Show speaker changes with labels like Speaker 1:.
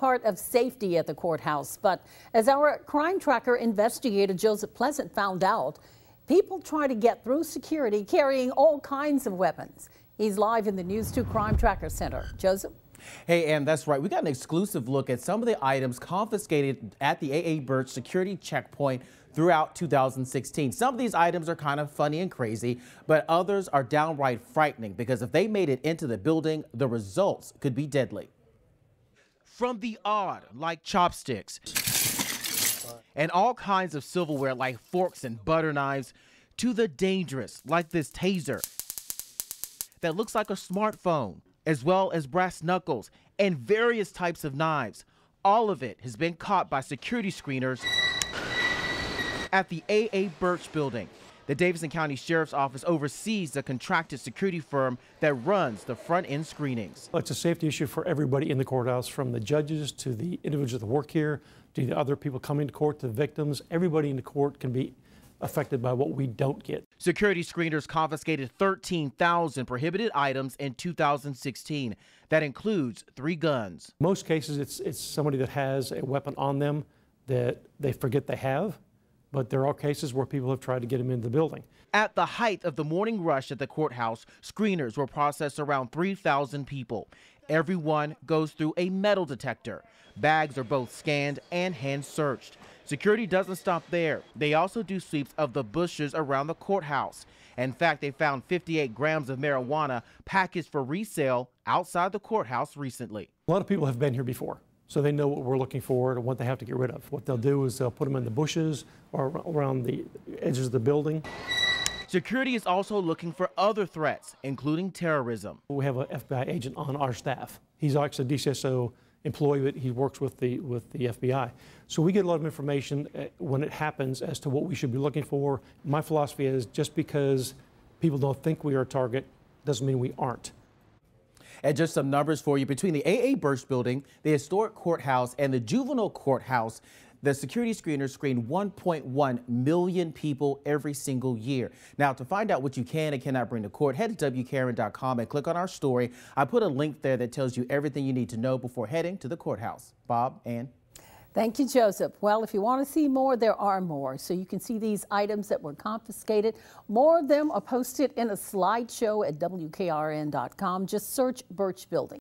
Speaker 1: part of safety at the courthouse. But as our crime tracker investigator Joseph Pleasant found out, people try to get through security carrying all kinds of weapons. He's live in the News 2 Crime Tracker Center. Joseph?
Speaker 2: Hey, and that's right. We got an exclusive look at some of the items confiscated at the AA Birch security checkpoint throughout 2016. Some of these items are kind of funny and crazy, but others are downright frightening because if they made it into the building, the results could be deadly. From the odd, like chopsticks, and all kinds of silverware like forks and butter knives, to the dangerous, like this taser that looks like a smartphone, as well as brass knuckles and various types of knives. All of it has been caught by security screeners at the AA Birch building. The Davidson County Sheriff's Office oversees the contracted security firm that runs the front end screenings.
Speaker 3: It's a safety issue for everybody in the courthouse, from the judges to the individuals that work here, to the other people coming to court, to the victims. Everybody in the court can be affected by what we don't get.
Speaker 2: Security screeners confiscated 13,000 prohibited items in 2016. That includes three guns.
Speaker 3: Most cases, it's, it's somebody that has a weapon on them that they forget they have, but there are cases where people have tried to get them into the building.
Speaker 2: At the height of the morning rush at the courthouse, screeners will process around 3,000 people. Everyone goes through a metal detector. Bags are both scanned and hand searched. Security doesn't stop there. They also do sweeps of the bushes around the courthouse. In fact, they found 58 grams of marijuana packaged for resale outside the courthouse recently.
Speaker 3: A lot of people have been here before, so they know what we're looking for and what they have to get rid of. What they'll do is they'll put them in the bushes or around the edges of the building.
Speaker 2: Security is also looking for other threats, including terrorism.
Speaker 3: We have an FBI agent on our staff. He's actually a DCSO employee, but he works with the with the FBI. So we get a lot of information uh, when it happens as to what we should be looking for. My philosophy is just because people don't think we are a target doesn't mean we aren't.
Speaker 2: And just some numbers for you between the AA Birch building, the historic courthouse, and the juvenile courthouse. The security screeners screen 1.1 million people every single year. Now, to find out what you can and cannot bring to court, head to WKRN.com and click on our story. I put a link there that tells you everything you need to know before heading to the courthouse. Bob and
Speaker 1: Thank you, Joseph. Well, if you want to see more, there are more. So you can see these items that were confiscated. More of them are posted in a slideshow at WKRN.com. Just search Birch Building.